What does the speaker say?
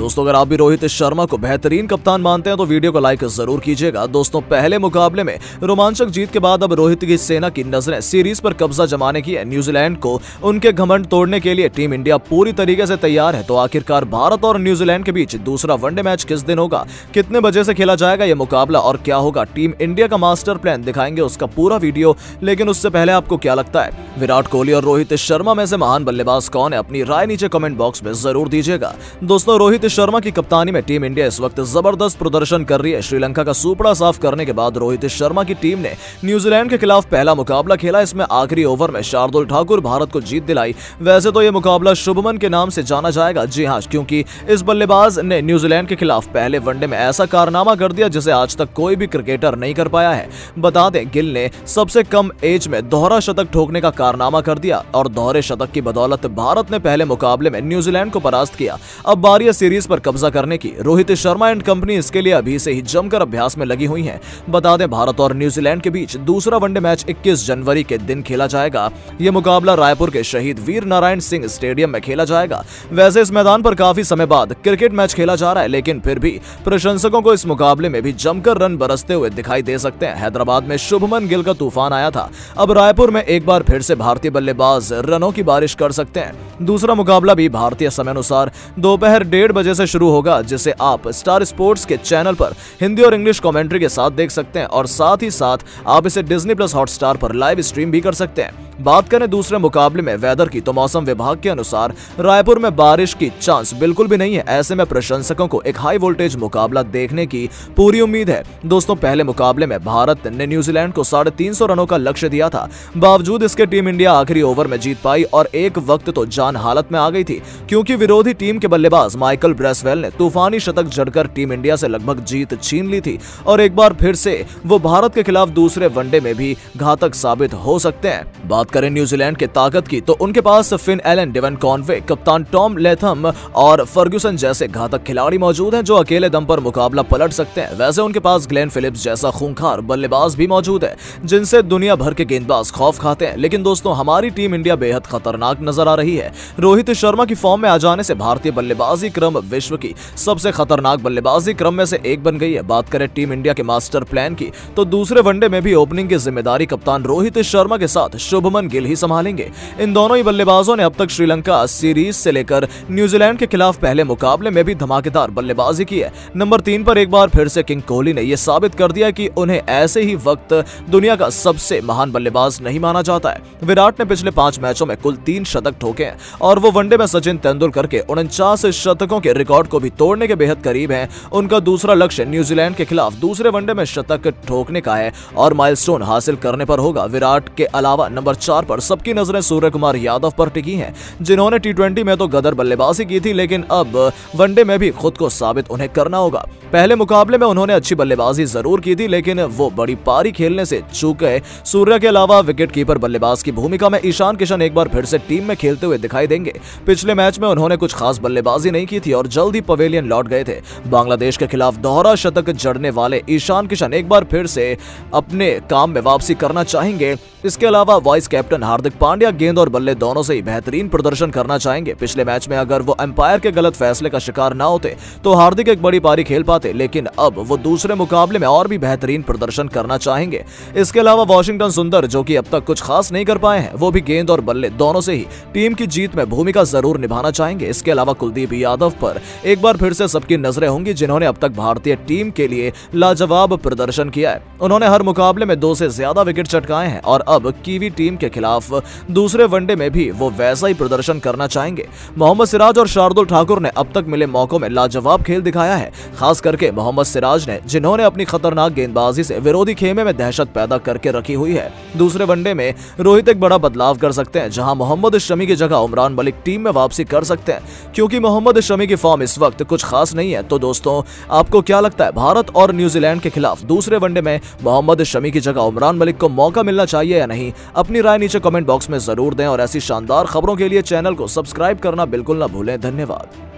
दोस्तों, अगर आप भी रोहित शर्मा को बेहतरीन कप्तान मानते हैं तो वीडियो को लाइक ज़रूर कीजिएगा। दोस्तों, पहले मुकाबले में रोमांचक जीत के बाद अब रोहित की सेना की नज़रें सीरीज़ पर कब्जा जमाने की है। न्यूजीलैंड को उनके घमंड तोड़ने के लिए टीम इंडिया पूरी तरीके से तैयार है। तो आखिरकार भारत और न्यूजीलैंड के बीच दूसरा वनडे मैच किस दिन होगा, कितने बजे से खेला जाएगा यह मुकाबला, और क्या होगा? टीम इंडिया का मास्टर प्लान दिखाएँगे उसका पूरा वीडियो, लेकिन उससे पहले आपको क्या लगता है? विराट कोहली और रोहित शर्मा में से महान बल्लेबाज कौन है? अपनी राय नीचे कमेंट बॉक्स में ज़रूर दीजिएगा। दोस्तों, रोहित शर्मा की कप्तानी में टीम इंडिया इस वक्त ज़बरदस्त प्रदर्शन कर रही है। श्रीलंका का सुपड़ा साफ़ करने के बाद रोहित शर्मा की टीम ने न्यूजीलैंड के खिलाफ पहला मुकाबला खेला। इसमें आखिरी ओवर में शार्दुल ठाकुर भारत को जीत दिलाई। वैसे तो यह मुकाबला शुभमन के नाम से जाना जाएगा। जी हाँ क्योंकि इस बल्लेबाज ने न्यूजीलैंड के खिलाफ पहले वनडे में ऐसा कारनामा कर दिया जिसे आज तक कोई भी क्रिकेटर नहीं कर पाया है। बता दें, गिल ने सबसे कम एज में दोहरा शतक ठोकने का कारनामा कर दिया और दोहरे शतक की बदौलत भारत ने पहले मुकाबले में न्यूजीलैंड को परास्त किया। अब बारी सीरीज़ पर कब्जा करने की। रोहित शर्मा एंड कंपनी इसके लिए अभी से ही जमकर अभ्यास में लगी हुई है। बता दें, भारत और न्यूजीलैंड के बीच दूसरा वनडे मैच 21 जनवरी के दिन खेला जाएगा। यह मुकाबला रायपुर के शहीद वीर नारायण सिंह स्टेडियम में खेला जाएगा। वैसे इस मैदान पर काफ़ी समय बाद क्रिकेट मैच खेला जा रहा है, लेकिन फिर भी प्रशंसकों को इस मुकाबले में भी जमकर रन बरसते हुए दिखाई दे सकते हैं। हैदराबाद में शुभमन गिल का तूफ़ान आया था। अब रायपुर में एक बार फिर से भारतीय बल्लेबाज रनों की बारिश कर सकते हैं। दूसरा मुकाबला भी भारतीय समय अनुसार दोपहर डेढ़ बजे से शुरू होगा, जिसे आप स्टार स्पोर्ट्स के चैनल पर हिंदी और इंग्लिश कॉमेंट्री के साथ देख सकते हैं और साथ ही साथ आप इसे डिजनी प्लस हॉटस्टार पर लाइव स्ट्रीम भी कर सकते हैं। बात करें दूसरे मुकाबले में वेदर की तो मौसम विभाग के अनुसार रायपुर में बारिश की चांस बिल्कुल भी नहीं है। ऐसे में प्रशंसकों को एक हाई वोल्टेज मुकाबला देखने की पूरी उम्मीद है। दोस्तों, पहले मुकाबले में भारत ने न्यूजीलैंड को साढ़े तीन सौ रनों का लक्ष्य दिया था। बावजूद इसके टीम इंडिया आखिरी ओवर में जीत पाई और एक वक्त तो जान हालत में आ गई थी, क्योंकि विरोधी टीम के बल्लेबाज माइकल ब्रेसवेल ने तूफानी शतक जड़कर टीम इंडिया से लगभग जीत छीन ली थी और एक बार फिर से वो भारत के खिलाफ दूसरे वनडे में भी घातक साबित हो सकते हैं। बात करें न्यूजीलैंड के ताकत की तो उनके पास फिन एलन, डिवन कॉन्वे, कप्तान टॉम लेथम और फर्ग्यूसन जैसे घातक खिलाड़ी मौजूद हैं जो अकेले दम पर मुकाबला पलट सकते हैं। वैसे उनके पास ग्लेन फिलिप्स जैसा खूंखार बल्लेबाज भी मौजूद है, जिनसे दुनिया भर के गेंदबाज खौफ खाते हैं। लेकिन दोस्तों, हमारी टीम इंडिया बेहद खतरनाक नज़र आ रही है। रोहित शर्मा की फॉर्म में आ जाने से भारतीय बल्लेबाजी क्रम विश्व की सबसे खतरनाक बल्लेबाजी क्रम में से एक बन गई है। बात करें टीम इंडिया के मास्टर प्लान की तो दूसरे वनडे में भी ओपनिंग की ज़िम्मेदारी कप्तान रोहित शर्मा के साथ शुभमन गिल ही संभालेंगे। इन दोनों ही बल्लेबाजों ने अब तक श्रीलंका, सीरीज़ से लेकर न्यूजीलैंड के खिलाफ पहले मुकाबले में भी धमाकेदार बल्लेबाजी की है। नंबर तीन पर एक बार फिर से किंग कोहली ने यह साबित कर दिया कि उन्हें ऐसे ही वक्त दुनिया का सबसे महान बल्लेबाज नहीं माना जाता है। विराट ने पिछले पाँच मैचों में कुल तीन शतक ठोके हैं और वो वनडे में सचिन तेंदुलकर के उनचास शतकों के रिकॉर्ड को भी तोड़ने के बेहद करीब है। उनका दूसरा लक्ष्य न्यूजीलैंड के खिलाफ दूसरे वनडे में शतक ठोकने का है और माइलस्टोन हासिल करने पर होगा। विराट के अलावा नंबर चार पर सबकी नज़रें सूर्य कुमार यादव पर टिकी हैं। जिन्होंने टी में तो गदर बल्लेबाजी की थी, लेकिन अब वनडे में भी खुद को साबित उन्हें करना होगा। पहले मुकाबले में उन्होंने अच्छी बल्लेबाजी ज़रूर की थी, लेकिन वो बड़ी पारी खेलने से चूक गए। सूर्य के अलावा विकेट कीपर बल्लेबाज की भूमिका में ईशान किशन एक बार फिर से टीम में खेलते हुए दिखाई देंगे। पिछले मैच में उन्होंने कुछ खास बल्लेबाजी नहीं की थी और जल्द ही पवेलियन लौट गए थे। बांग्लादेश के खिलाफ दोहरा शतक जड़ने वाले ईशान किशन एक बार फिर से अपने काम में वापसी करना चाहेंगे। इसके अलावा वाइस कैप्टन हार्दिक पांड्या गेंद और बल्ले दोनों से ही बेहतरीन प्रदर्शन करना चाहेंगे। पिछले मैच में अगर वो एम्पायर के गलत फैसले का शिकार ना होते तो हार्दिक एक बड़ी पारी खेल पाते, लेकिन अब वो दूसरे मुकाबले में और भी बेहतरीन प्रदर्शन करना चाहेंगे। इसके अलावा वॉशिंगटन सुंदर, जो कि अब तक कुछ खास नहीं कर पाए हैं, वो भी गेंद और बल्ले दोनों से ही टीम की जीत में भूमिका ज़रूर निभाना चाहेंगे। इसके अलावा कुलदीप यादव पर एक बार फिर से सबकी नज़रें होंगी, जिन्होंने अब तक भारतीय टीम के लिए लाजवाब प्रदर्शन किया है। उन्होंने हर मुकाबले में दो से ज़्यादा विकेट चटकाए हैं और अब कीवी टीम के खिलाफ। दूसरे वनडे में भी वो वैसा ही प्रदर्शन करना चाहेंगे। मोहम्मद सिराज और शार्दुल ठाकुर ने अब तक मिले मौकों में लाजवाब खेल दिखाया है। खास करके मोहम्मद सिराज ने, जिन्होंने अपनी खतरनाक गेंदबाजी से विरोधी खेमे में दहशत पैदा करके रखी हुई है। दूसरे वनडे में रोहित एक बड़ा बदलाव कर सकते हैं, जहाँ मोहम्मद शमी की जगह उमरान मलिक टीम में वापसी कर सकते हैं। क्योंकि मोहम्मद शमी की फॉर्म इस वक्त कुछ खास नहीं है। तो दोस्तों, आपको क्या लगता है, भारत और न्यूजीलैंड के खिलाफ दूसरे वनडे में मोहम्मद शमी की जगह उमरान मलिक को मौका मिलना चाहिए या नहीं? अपनी राय नीचे कमेंट बॉक्स में ज़रूर दें और ऐसी शानदार खबरों के लिए चैनल को सब्सक्राइब करना बिल्कुल ना भूलें। धन्यवाद।